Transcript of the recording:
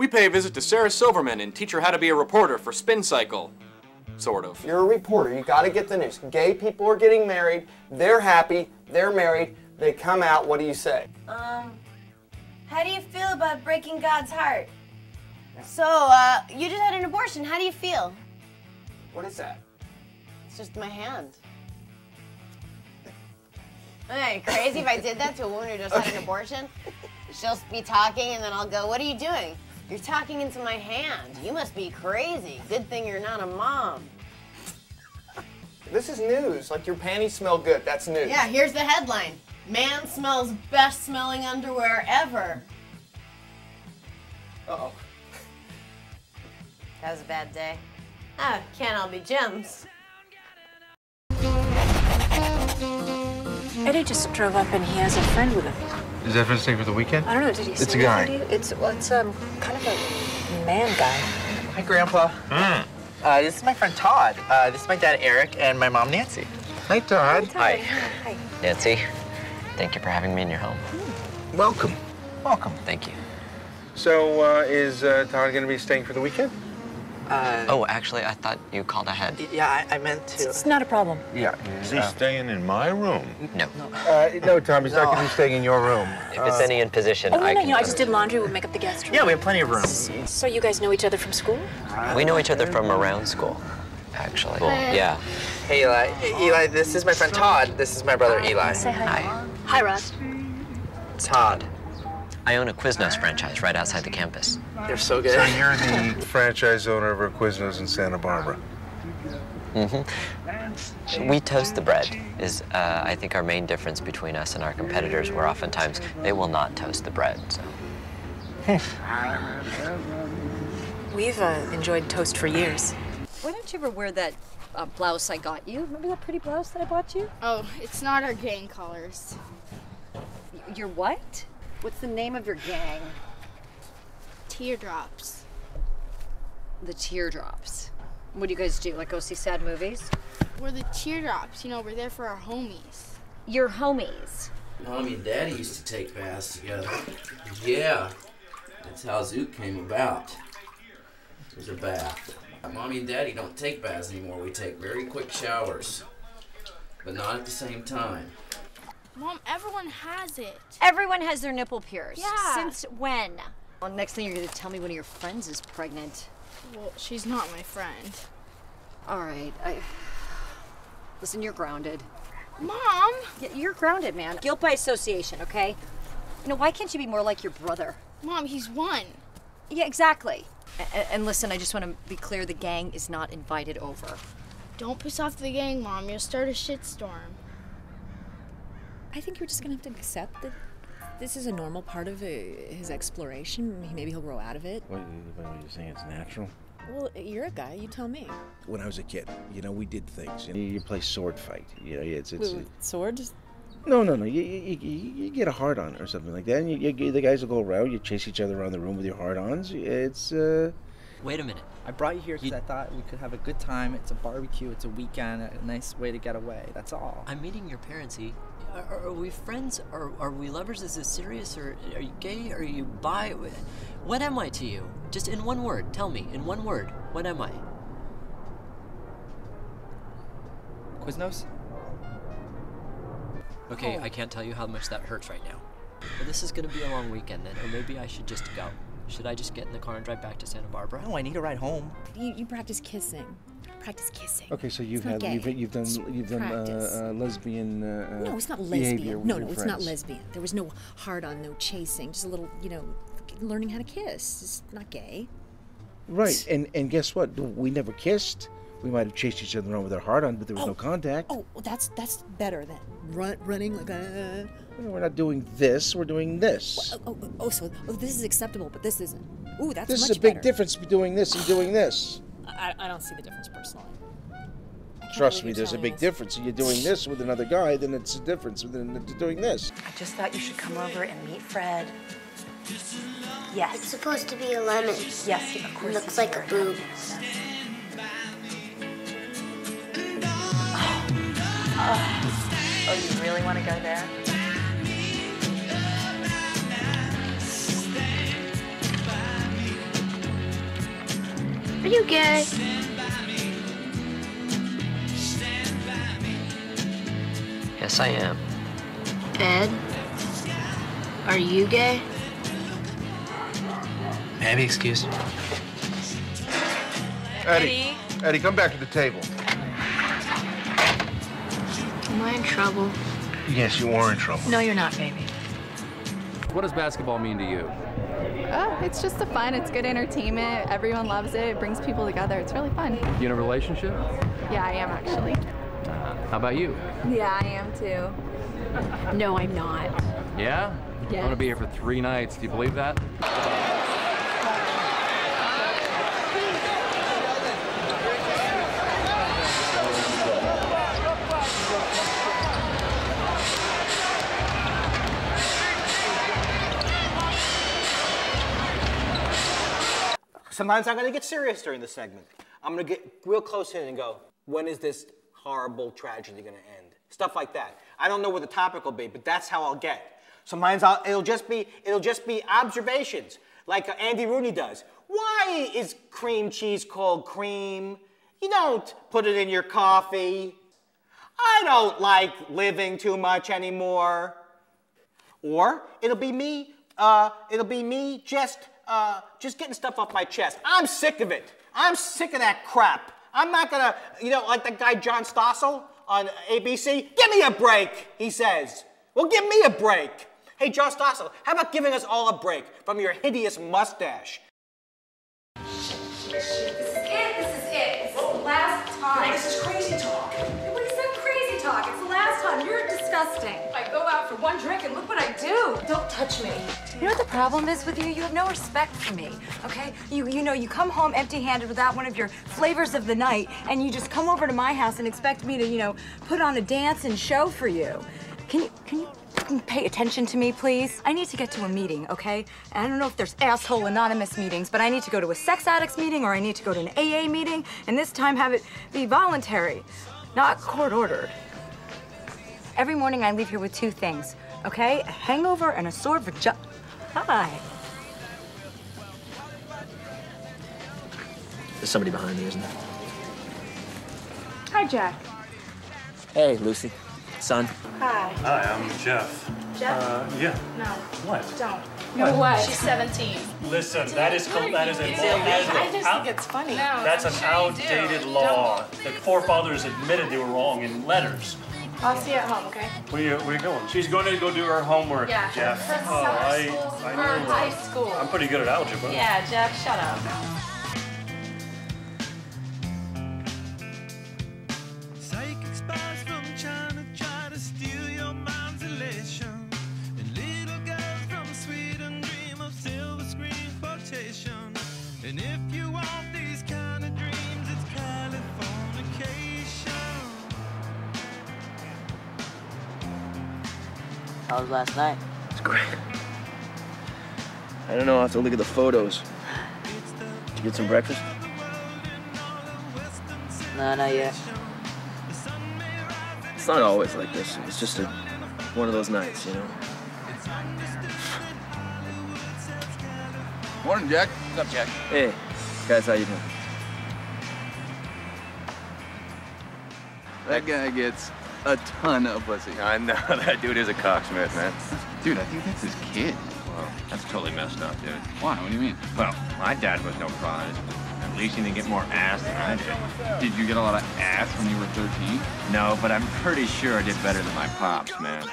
We pay a visit to Sarah Silverman and teach her how to be a reporter for Spin Cycle. Sort of. You're a reporter. You got to get the news. Gay people are getting married. They're happy. They're married. They come out. What do you say? Um, how do you feel about breaking God's heart? So, uh, you just had an abortion. How do you feel? What is that? It's just my hand. Hey, crazy if I did that to a woman who just had an abortion? She'll be talking and then I'll go, What are you doing? You're talking into my hand. You must be crazy. Good thing you're not a mom. This is news. Like your panties smell good. That's news. Yeah, here's the headline Man smells best smelling underwear ever. Uh oh. That was a bad day. Ah, can't all be gems. Eddie just drove up and he has a friend with him. Is that for staying for the weekend? I don't know, did he It's a guy. that to you? It's, well, it's um, kind of a man guy. Hi, Grandpa. Uh, this is my friend Todd. Uh, this is my dad Eric and my mom Nancy. Hi, Todd. Hi, Hi. Nancy. Thank you for having me in your home. Welcome. Welcome. Thank you. So, uh, is uh, Todd going to be staying for the weekend? Uh, Oh, actually, I thought you called ahead. yeah, I, I meant to. It's not a problem. Yeah. Is he staying in my room? No. Uh, no, Tom, he's not No. going to be staying in your room. If it's any in position, Oh, no, I no, can. no, I just did laundry. We'll make up the guest room. Yeah, we have plenty of room. So you guys know each other from school? We know each other from around school, actually. Yeah. Hey, Eli. Eli, this is my friend Todd. This is my brother Eli. Say hi. Hi. Hi, Ross. Todd. I own a Quiznos franchise right outside the campus. They're so good. So you're the franchise owner of our Quiznos in Santa Barbara. Mm-hmm. We toast the bread, is uh, I think our main difference between us and our competitors, where oftentimes they will not toast the bread. So. We've uh, enjoyed toast for years. Why don't you ever wear that uh, blouse I got you? Remember that pretty blouse that I bought you? Oh, it's not our gang colors. Y- Your what? What's the name of your gang? Teardrops. The Teardrops. What do you guys do? Like go see sad movies? We're the teardrops. You know, we're there for our homies. Your homies. Mommy and Daddy used to take baths together. Yeah, that's how Zoot came about. It was a bath. Mommy and Daddy don't take baths anymore. We take very quick showers, but not at the same time. Mom, everyone has it. Everyone has their nipple pierced. Yeah. Since when? Well, next thing you're gonna tell me one of your friends is pregnant. Well, she's not my friend. All right. I... Listen, you're grounded. Mom! Y- You're grounded, man. Guilt by association, okay? You know, why can't you be more like your brother? Mom, he's one. Yeah, exactly. A- and listen, I just want to be clear the gang is not invited over. Don't piss off the gang, Mom. You'll start a shitstorm. I think you're just gonna have to accept that this is a normal part of uh, his exploration. Maybe he'll grow out of it. What, what are you saying? It's natural? Well, you're a guy. You tell me. When I was a kid, you know, we did things. You, know, you play sword fight. You know, it's it's. Wait, swords? No, no, no. You, you, you, you get a hard on or something like that. And you, you, the guys will go around. You chase each other around the room with your hard ons. It's uh. Wait a minute. I brought you here because I thought we could have a good time. It's a barbecue. It's a weekend. A nice way to get away. That's all. I'm meeting your parents, E. Are, are we friends? Are, are we lovers? Is this serious? Or are you gay? Are you bi? What am I to you? Just in one word. Tell me. In one word. What am I? Quiznos? Okay, oh. I can't tell you how much that hurts right now. But this is gonna be a long weekend then, or maybe I should just go. Should I just get in the car and drive back to Santa Barbara? No, I need a ride home. You, you practice kissing. Practice kissing. Okay, so you've It's not had you've, gay. you've done It's you've done practice. uh, uh, lesbian. Uh, No, it's not lesbian. No, no, it's not lesbian. There was no hard on, no chasing. Just a little, you know, learning how to kiss. It's not gay. Right, and and guess what? We never kissed. We might have chased each other around with our heart on, but there was no oh. contact. Oh, well, that's that's better than run, running like a. We're not doing this. We're doing this. Oh, oh, oh, so oh, this is acceptable, but this isn't. Ooh, that's this much is a big better. difference between doing this and doing this. I, I don't see the difference personally. Trust believe me, there's a big us. difference. You're doing this with another guy, then it's a difference than doing this. I just thought you should come over and meet Fred. Yes. It's supposed to be a lemon. Yes, of course. Looks like a very boob. Oh, you really want to go there? Are you gay? Yes, I am. Ed? Are you gay? May I be excused? Eddie. Eddie, come back to the table. Am I in trouble? Yes, you are in trouble. No, you're not, baby. What does basketball mean to you? Oh, it's just a fun. It's good entertainment. Everyone loves it. It brings people together. It's really fun. You in a relationship? Yeah, I am actually. Uh, how about you? Yeah, I am too. No, I'm not. Yeah? I'm gonna be here for three nights. Do you believe that? Sometimes I'm to get serious during the segment. I'm to get real close in and go, when is this horrible tragedy to end? Stuff like that. I don't know what the topic will be, but that's how I'll get. Sometimes I'll, it'll just be it'll just be observations, like Andy Rooney does. Why is cream cheese called cream? You don't put it in your coffee. I don't like living too much anymore. Or it'll be me, uh, it'll be me just, uh, just getting stuff off my chest. I'm sick of it. I'm sick of that crap. I'm not gonna, you know, like that guy John Stossel on ABC. Give me a break, he says. Well, give me a break. Hey, John Stossel, how about giving us all a break from your hideous mustache? Time. You're disgusting. I go out for one drink and look what I do. Don't touch me. You know what the problem is with you? You have no respect for me, okay? You you know, you come home empty-handed without one of your flavors of the night, and you just come over to my house and expect me to, you know, put on a dance and show for you. Can you can you pay attention to me, please? I need to get to a meeting, okay? I don't know if there's asshole anonymous meetings, but I need to go to a sex addicts meeting or I need to go to an AA meeting, and this time have it be voluntary, not court ordered. Every morning I leave here with two things, okay? A hangover and a sore vagina. Hi. There's somebody behind me, isn't there? Hi, Jack. Hey, Lucy. Son. Hi. Hi, I'm Jeff. Jeff? Uh, yeah. No. What? Don't. No what? She's 17. Listen, that is col- that is a It's illegal. that is a I just out- think it's funny. No, That's I'm an sure outdated law. The forefathers admitted they were wrong in letters. I'll see you at home, okay? Where you where you going? She's going to go do her homework, Yeah. Jeff. Oh, I I know. high school. I'm pretty good at algebra. Yeah, Jeff, shut up. How was last night? It's great. I don't know. I'll have to look at the photos. Did you get some breakfast? No, not yet. It's not always like this. It's just a, one of those nights, you know. Morning, Jack. What's up, Jack? Hey, guys, how you doing? That guy gets a ton of pussy. I know that dude is a cocksmith, man. Dude, I think that's his kid. Well, that's totally messed up, dude. Why? What do you mean? Well, my dad was no prize. At least he didn't get more ass than I did. Did you get a lot of ass when you were 13? No, but I'm pretty sure I did better than my pops, man.